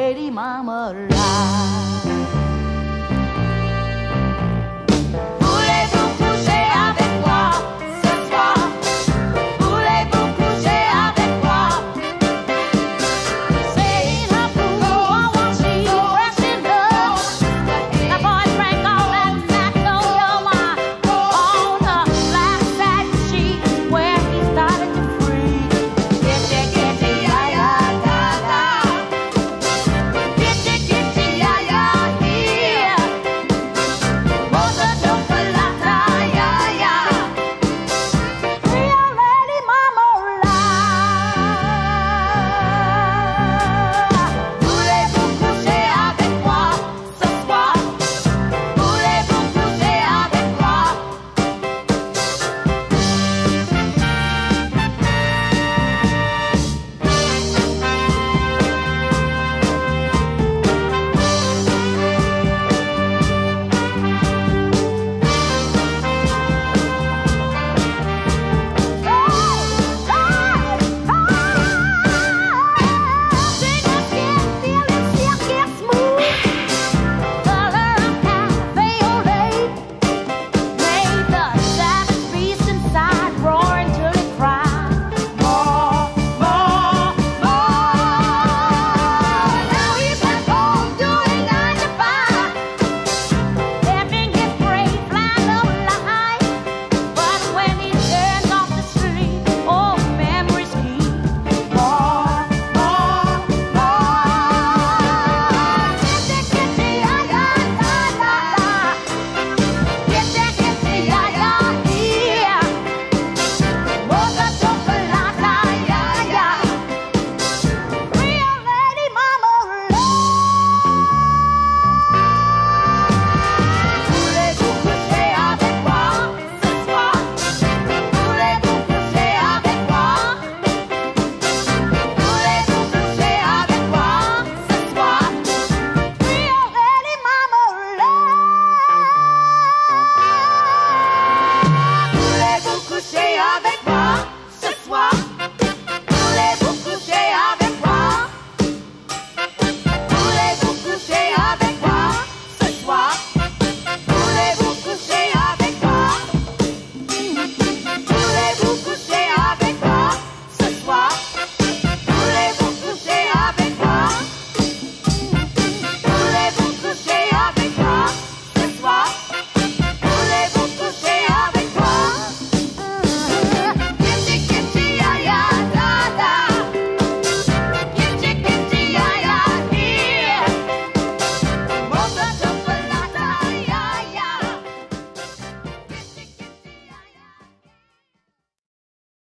Lady Mama lie.